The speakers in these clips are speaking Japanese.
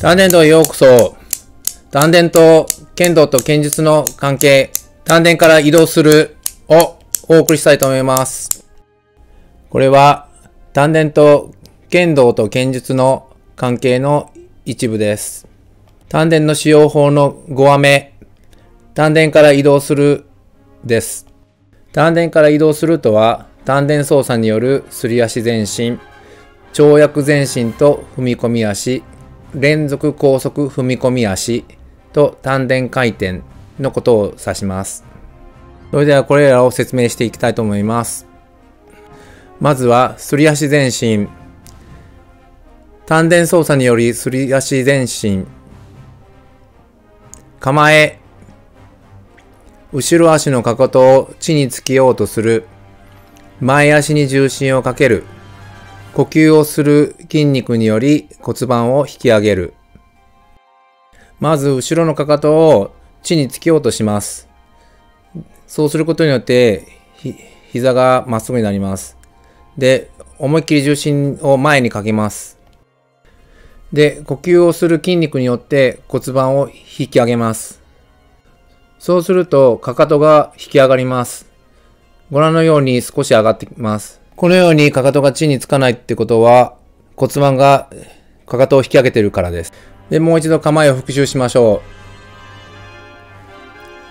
丹田道へようこそ。丹田と剣道と剣術の関係、丹田から移動するをお送りしたいと思います。これは丹田と剣道と剣術の関係の一部です。丹田の使用法の5話目、丹田から移動するです。丹田から移動するとは、丹田操作によるすり足前進、跳躍前進と踏み込み足、連続高速踏み込み足と丹田回転のことを指します。それではこれらを説明していきたいと思います。まずは、すり足前進。丹田操作によりすり足前進。構え。後ろ足のかかとを地につけようとする。前足に重心をかける。呼吸をする筋肉により骨盤を引き上げる。まず後ろのかかとを地につけようとします。そうすることによってひ膝がまっすぐになります。で、思いっきり重心を前にかけます。で、呼吸をする筋肉によって骨盤を引き上げます。そうするとかかとが引き上がります。ご覧のように少し上がってきます。このようにかかとが地につかないってことは骨盤がかかとを引き上げてるからです。で、もう一度構えを復習しましょ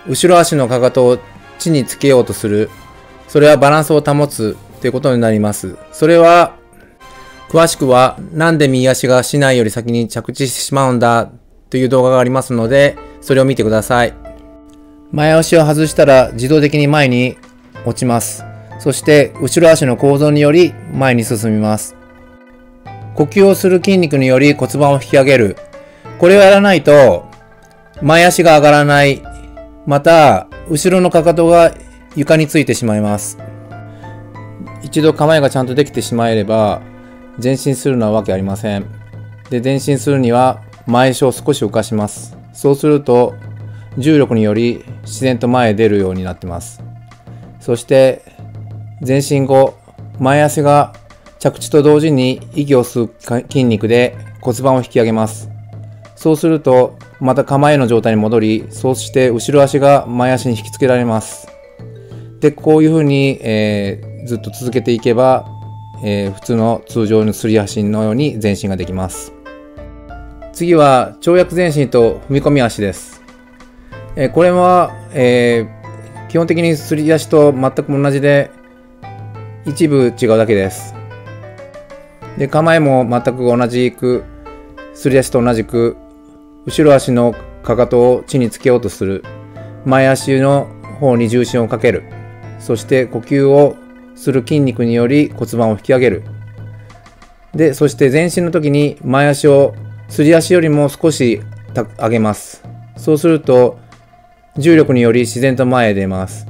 う。後ろ足のかかとを地につけようとする。それはバランスを保つということになります。それは、詳しくはなんで右足がしないより先に着地してしまうんだという動画がありますので、それを見てください。前足を外したら自動的に前に落ちます。そして後ろ足の構造により前に進みます。呼吸をする筋肉により骨盤を引き上げる。これをやらないと前足が上がらない。また後ろのかかとが床についてしまいます。一度構えがちゃんとできてしまえれば前進するのはわけありません。で、前進するには前足を少し浮かします。そうすると重力により自然と前へ出るようになってます。そして前進後、前足が着地と同時に息を吸う筋肉で骨盤を引き上げます。そうすると、また構えの状態に戻り、そうして後ろ足が前足に引きつけられます。で、こういうふうに、えーずっと続けていけば、えー普通の通常のすり足のように前進ができます。次は、跳躍前進と踏み込み足です。えーこれは、えー基本的にすり足と全く同じで、一部違うだけです。で、構えも全く同じく、すり足と同じく、後ろ足のかかとを地につけようとする。前足の方に重心をかける。そして呼吸をする筋肉により骨盤を引き上げる。で、そして前進の時に前足をすり足よりも少し上げます。そうすると、重力により自然と前へ出ます。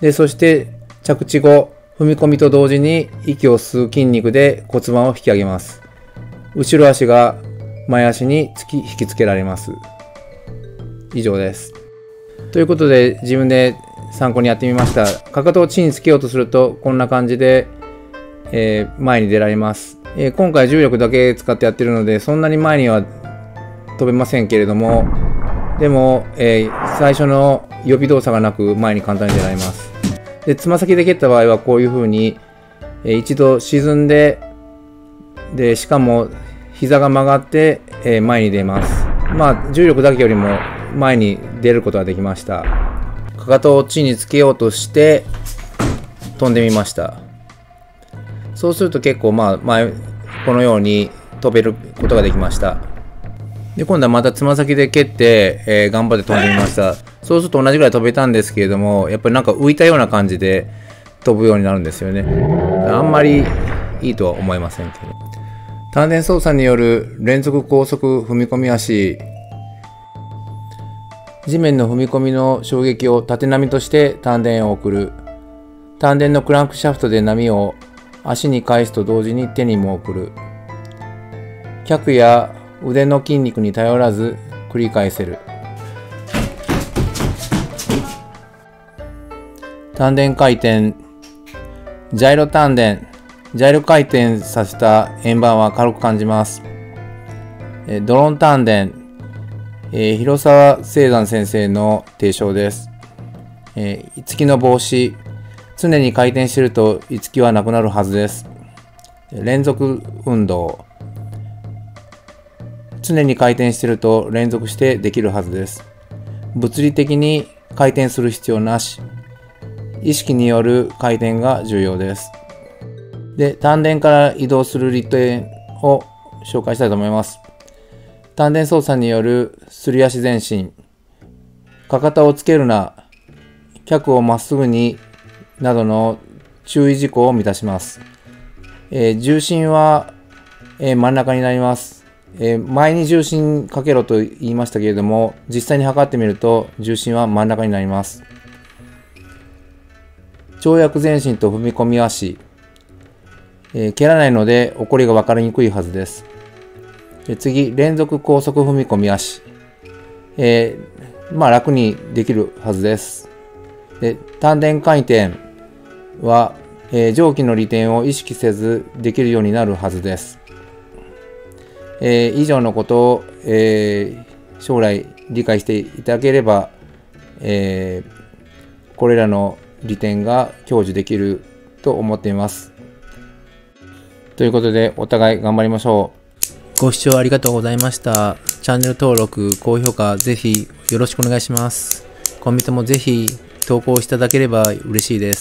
で、そして着地後、踏み込みと同時に息を吸う筋肉で骨盤を引き上げます。後ろ足が前足に突き引きつけられます。以上です。ということで自分で参考にやってみました。かかとを地につけようとするとこんな感じで、えー前に出られます、えー今回重力だけ使ってやってるのでそんなに前には飛べませんけれどもでも、えー最初の予備動作がなく前に簡単に出られます。で、つま先で蹴った場合はこういう風に、えー一度沈んで、で、しかも膝が曲がって、え前に出ます。まあ、重力だけよりも前に出ることができました。かかとを地につけようとして飛んでみました。そうすると結構まあ前、このように飛べることができました。で、今度はまたつま先で蹴って、えー頑張って飛んでみました。そうすると同じぐらい飛べたんですけれども、やっぱりなんか浮いたような感じで飛ぶようになるんですよね。あんまりいいとは思いませんけど。丹田操作による連続高速踏み込み足。地面の踏み込みの衝撃を縦波として丹田へ送る。丹田のクランクシャフトで波を足に返すと同時に手にも送る。脚や腕の筋肉に頼らず繰り返せる。丹田回転、ジャイロ丹田、ジャイロ回転させた円盤は軽く感じます。えドローン丹田、えー、広沢聖山先生の提唱です。えー、月の帽子、常に回転してるといつきはなくなるはずです。連続運動、常に回転してると連続してできるはずです。物理的に回転する必要なし、意識による回転が重要です。で、丹田から移動する利点を紹介したいと思います。丹田操作によるすり足前進、かかとをつけるな、脚をまっすぐになどの注意事項を満たします。えー、重心は、えー、真ん中になります。えー、前に重心かけろと言いましたけれども、実際に測ってみると重心は真ん中になります。跳躍前進と踏み込み足、えー、蹴らないので起こりが分かりにくいはずです。で次、連続高速踏み込み足、えー、まあ楽にできるはずです。で丹田回転は、えー、蒸気の利点を意識せずできるようになるはずです。えー、以上のことを、えー、将来理解していただければ、えー、これらの利点が享受できると思っています。ということで、お互い頑張りましょう。ご視聴ありがとうございました。チャンネル登録、高評価、ぜひよろしくお願いします。コメントもぜひ投稿していただければ嬉しいです。